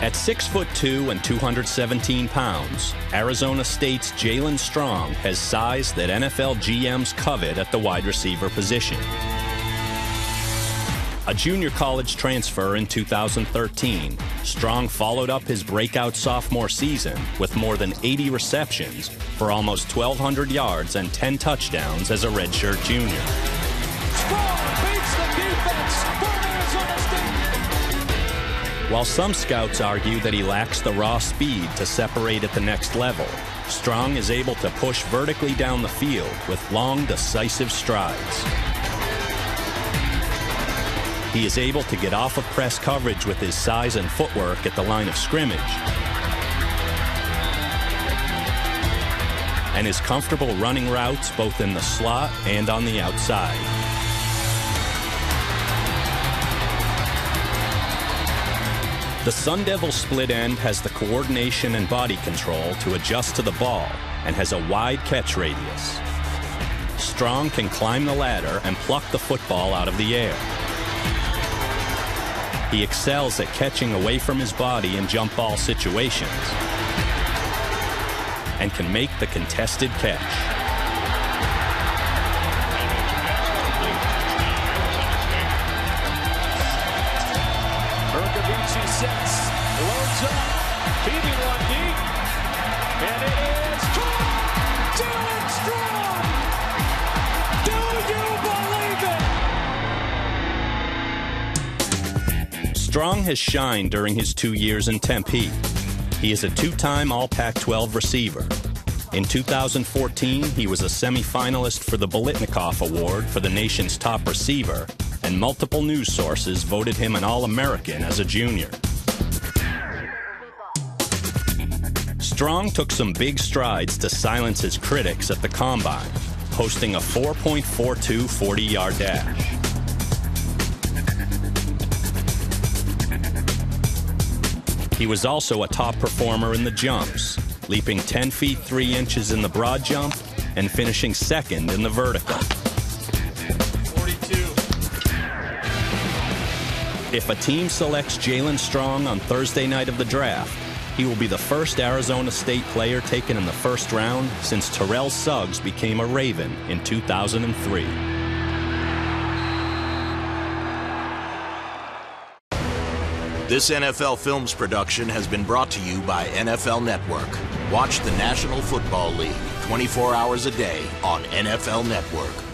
At 6 foot 2 and 217 pounds, Arizona State's Jaelen Strong has size that NFL GMs covet at the wide receiver position. A junior college transfer in 2013, Strong followed up his breakout sophomore season with more than 80 receptions for almost 1,200 yards and 10 touchdowns as a redshirt junior. Strong beats the defense. While some scouts argue that he lacks the raw speed to separate at the next level, Strong is able to push vertically down the field with long, decisive strides. He is able to get off of press coverage with his size and footwork at the line of scrimmage. And is comfortable running routes both in the slot and on the outside. The Sun Devil split end has the coordination and body control to adjust to the ball and has a wide catch radius. Strong can climb the ladder and pluck the football out of the air. He excels at catching away from his body in jump ball situations and can make the contested catch. Sets, loads up, one deep, and it is caught! Jaelen Strong! Do you believe it? Strong has shined during his two years in Tempe. He is a two-time All-Pac-12 receiver. In 2014, he was a semifinalist for the Biletnikoff Award for the nation's top receiver, and multiple news sources voted him an All-American as a junior. Strong took some big strides to silence his critics at the Combine, posting a 4.42 40-yard dash. He was also a top performer in the jumps, leaping 10 feet 3 inches in the broad jump and finishing second in the vertical. 42. If a team selects Jaelen Strong on Thursday night of the draft, he will be the first Arizona State player taken in the first round since Terrell Suggs became a Raven in 2003. This NFL Films production has been brought to you by NFL Network. Watch the National Football League 24 hours a day on NFL Network.